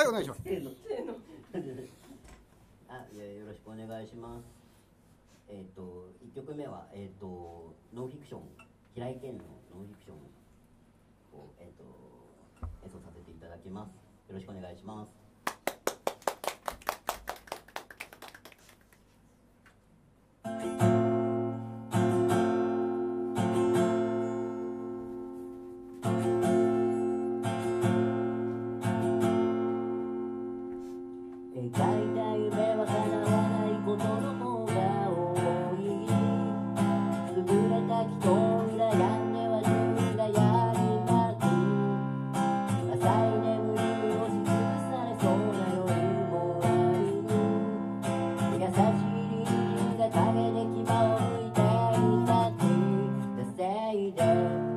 はいお願いします。あいやよろしくお願いします。えっ、ー、と一曲目はえっ、ー、とノンフィクション。平井堅のノンフィクションをえっ、ー、と演奏させていただきます。よろしくお願いします。描いた夢は叶わないことの方が多い優れた人を羨んでは自分がやりまく浅い眠りを押しつぶされそうな夜もある優しい虹が陰で牙をむいていたって。The same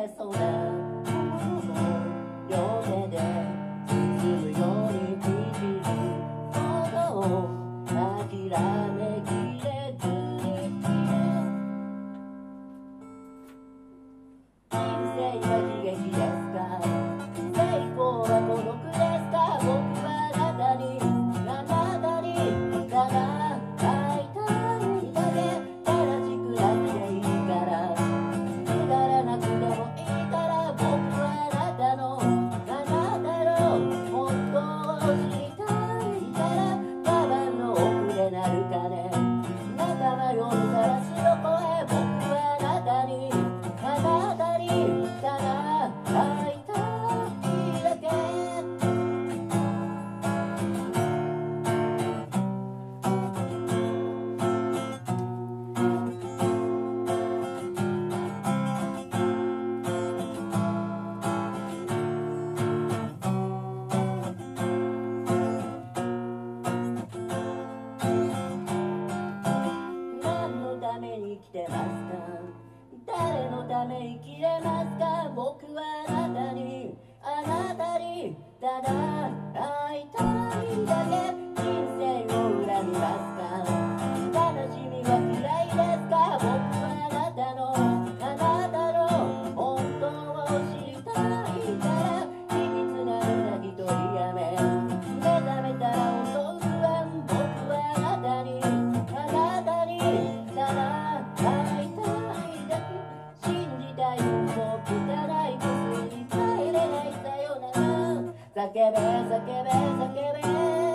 vessel. da da. 叫べ叫べ叫べ